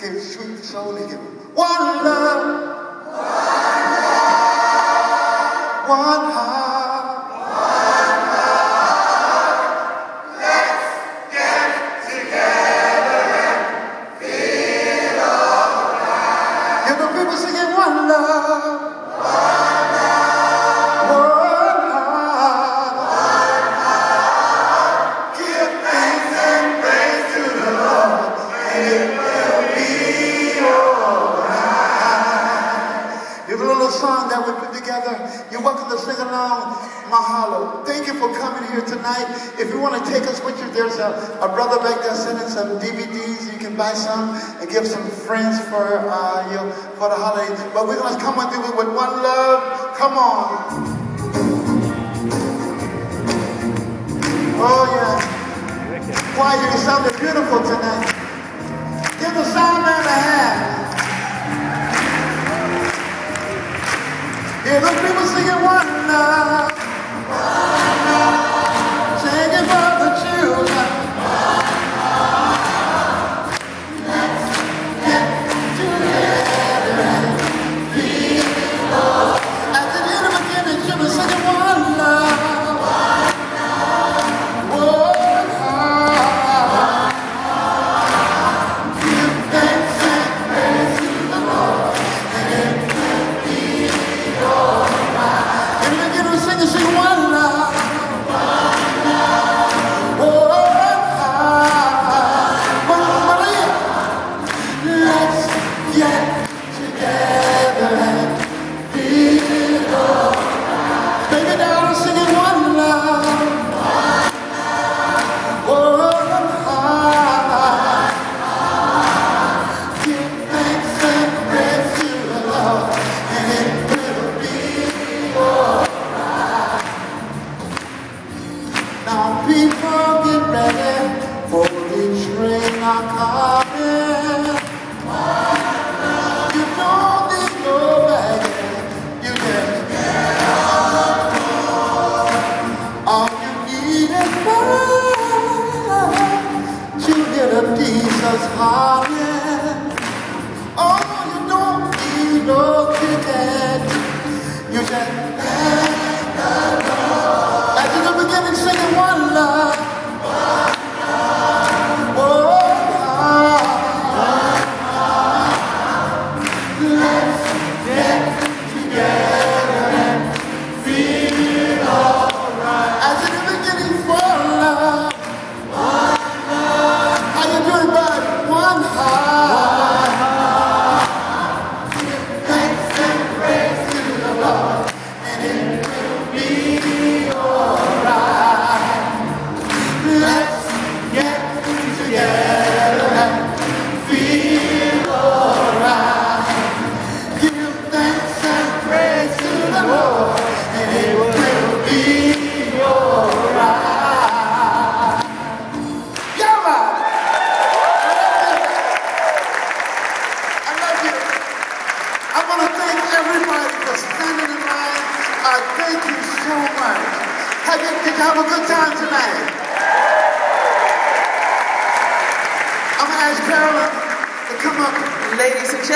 give sweet soul to you. One love. One heart. Hear the people one love. One heart. Give thanks and praise to the Lord, and it be little song that we put together. You're welcome to sing along. Mahalo. Thank you for coming here tonight. If you want to take us with you, there's a, a brother back there sending some DVDs. You can buy some and give some friends for uh, you for the holidays. But we're going to come with you with one love. Come on. Oh yeah. Why, you sounded beautiful tonight. Give the sound man Those people singing one love. Heart. Oh, you don't need no ticket. You just want to thank everybody for standing in line. I thank you so much. Have you, did you have a good time tonight? I'm going to ask Carolyn to come up. Ladies and gentlemen.